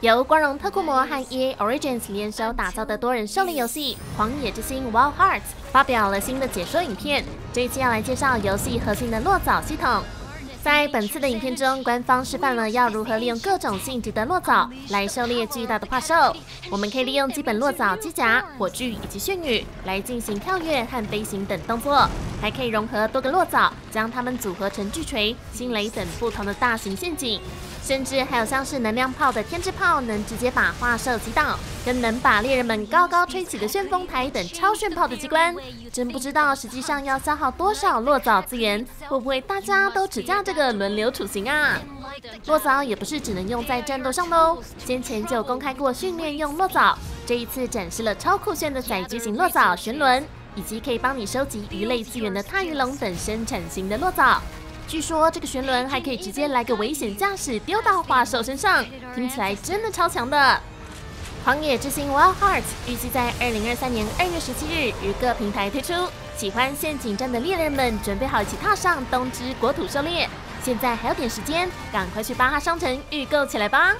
由光荣特库摩和 EA Origins 联手打造的多人狩猎游戏《狂野之心 Wild Hearts》发表了新的解说影片。这一期要来介绍游戏核心的落藻系统。在本次的影片中，官方示范了要如何利用各种性质的落藻来狩猎巨大的怪兽。我们可以利用基本落藻机甲、火炬以及炫女来进行跳跃和飞行等动作，还可以融合多个落藻，将它们组合成巨锤、星雷等不同的大型陷阱。甚至还有像是能量炮的天之炮，能直接把画兽击倒；跟能把猎人们高高吹起的旋风台等超炫炮的机关。真不知道实际上要消耗多少落藻资源，会不会大家都只架这个轮流处刑啊？落藻也不是只能用在战斗上的哦，先前就公开过训练用落藻，这一次展示了超酷炫的载具型落藻旋轮，以及可以帮你收集鱼类资源的踏鱼龙等生产型的落藻。据说这个旋轮还可以直接来个危险驾驶，丢到画兽身上，听起来真的超强的。《狂野之心 Wild Heart》预计在二零二三年二月十七日于各平台推出。喜欢陷阱战的猎人们，准备好一起踏上东之国土狩猎。现在还有点时间，赶快去巴哈商城预购起来吧。